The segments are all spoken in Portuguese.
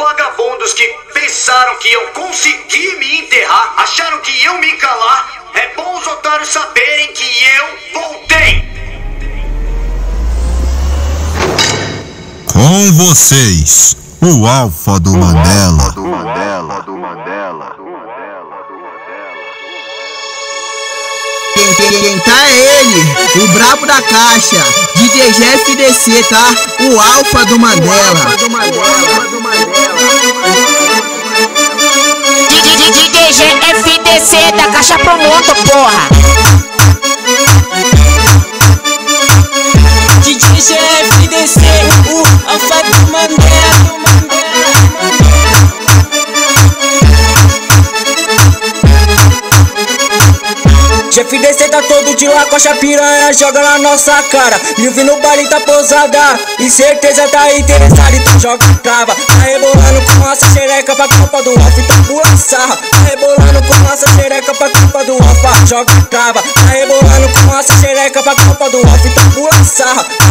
vagabundos que pensaram que iam conseguir me enterrar, acharam que iam me calar. É bom os otários saberem que eu voltei. Com vocês, o Alfa do Mandela. Quem, quem, quem tá é ele, o brabo da caixa, DJ GFDC, tá? O Alfa do Mandela. DJ GFDC da caixa promoto, porra. GFDC tá todo de coxa piranha, joga na nossa cara. Mil vi no baile tá posada, e certeza tá interessado, então joga trava. Tá rebolando com nossa xereca pra copa do Alfa, então pula sarra. Tá rebolando com nossa xereca pra copa do Alfa, joga trava. Tá rebolando com nossa xereca pra copa do Alfa, então pula sarra. Tá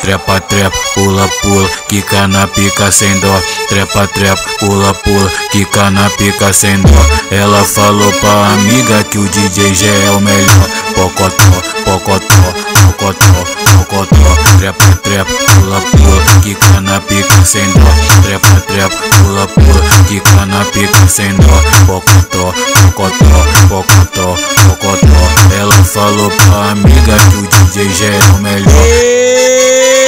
Trepa, trepa, pula, pula, quica na pica sem dó. Trepa, trepa, pula, pula, quica na pica sem dó. Ela falou pra amiga que o DJ já é o melhor. Pocotó, pocotó, pocotó, pocotó. Trepa, trepa, pula, pula, quica na pica sem dó. Trepa, trepa, sem dó. Pocotó, pocotó, pocotó, pocotó. Ela falou pra amiga que o DJ já é o melhor.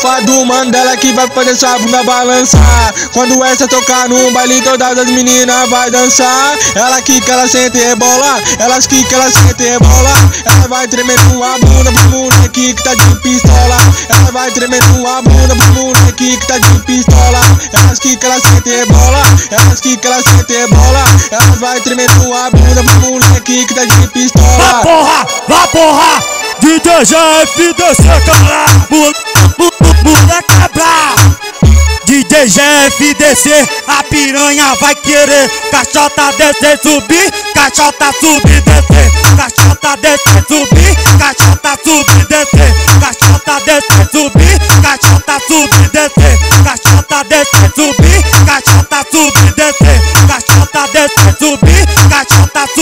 É o alfa do Mandela que vai fazer sua bunda balançar. Quando essa tocar no baile, todas as meninas vai dançar. Ela quica, ela sente rebola. Elas quica, ela sente rebola. Ela vai tremendo a bunda pro moleque que tá de pistola. Ela vai tremendo a bunda pro moleque que tá de pistola. Elas quica, ela sente rebola. Elas quica, ela sente rebola. Elas vai tremendo a bunda pro moleque que tá de Vá pistola. porra, vá porra! DJ GFDC, cara! DJ GFDC, a piranha vai querer. Caixota descer, subir, caixota subir, descer Caixota descer, subir, caixota subir, descer Caixota descer, subir, caixota subir, descer Caixota descer, subir, caixota subir, descer Caixota descer, subir,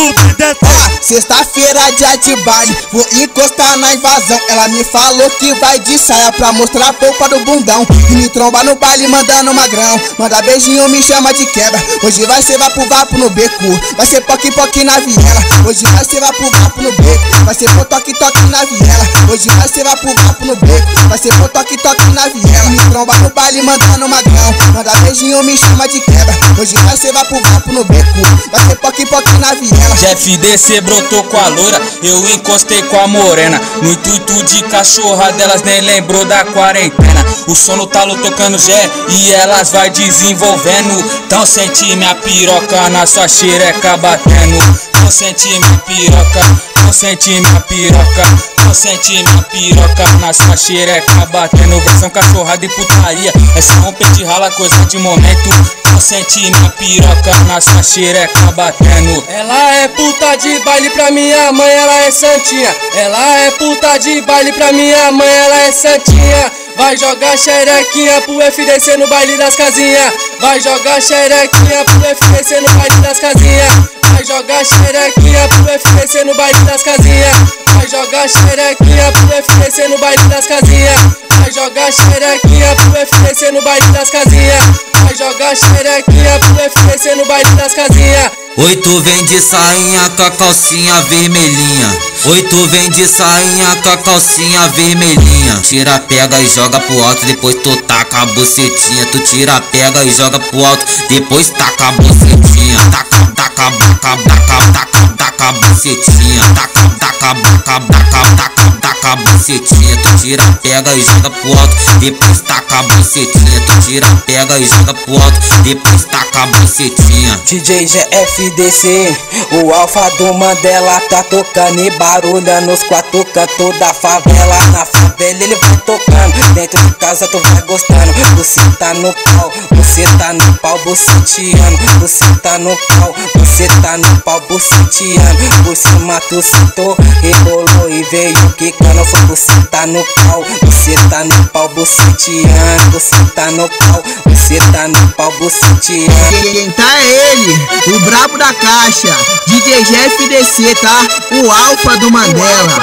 Ó, sexta-feira dia de baile, vou encostar na invasão. Ela me falou que vai de saia pra mostrar a polpa do bundão. E me tromba no baile mandando magrão. Manda beijinho, me chama de quebra. Hoje vai ser vapo vapo no beco. Vai ser poque poque na viela. Hoje vai ser vapo vapo no beco. Vai ser toque toque na viela. Hoje vai ser vapo vapo no beco. Vai ser toque toque na viela. Me tromba no baile mandando magrão. Manda beijinho, me chama de quebra. Hoje vai ser vapo vapo no beco. Vai ser poque poque na viela. FDC brotou com a loura, eu encostei com a morena. No intuito de cachorra delas nem lembrou da quarentena. O som no talo tocando Zé e elas vai desenvolvendo. Então senti minha piroca na sua xereca batendo. Então senti minha piroca, então senti minha piroca. Então senti minha piroca na sua xereca batendo. Versão cachorrada e putaria. Essa romper de rala, coisa de momento. Então senti minha piroca na sua xereca batendo. Ela é puta de baile pra minha mãe, ela é santinha. Ela é puta de baile pra minha mãe, ela é santinha. Vai jogar xerequinha pro FDC no baile das casinhas. Vai jogar xerequinha pro FDC no baile das casinhas. Vai jogar xerequinha pro FDC no baile das casinhas. Vai jogar xerequinha pro FDC no baile das casinhas. Vai jogar xerequinha pro FDC no baile das casinhas. Vai jogar xerequinha pro FDC no baile das casinhas. Oi, tu vem de sainha com a calcinha vermelhinha. Oi, tu vem de sainha com a calcinha vermelhinha. Tira, pega e joga pro alto, depois tu taca a bucetinha. Tu tira, pega e joga pro alto, depois taca a bucetinha. Taca, taca, taca, taca, taca, taca a bucetinha. Taca, taca, taca, taca, taca, taca a bucetinha. Tu tira, pega e joga pro alto, depois taca a bucetinha. Tu tira, pega e joga pro alto, depois taca a bucetinha. DJ GFDC, o alfa do Mandela tá tocando e barulha nos quatro cantos da favela. Na favela ele vai tocando, dentro de casa tu vai gostando. Você tá no pau, você tá no pau buceteando. Você tá no pau, você tá no pau buceteando. Por cima tu sentou, rebolou e veio quicando. Foi você tá no pau, você tá no pau buceteando, você tá no pau, você tá no pau buceteando. Quem tá é ele, o brabo da caixa, DJ GFDC, tá? O alfa do Mandela.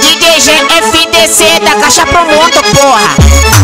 DJ GFDC da Caixa Promoto, porra.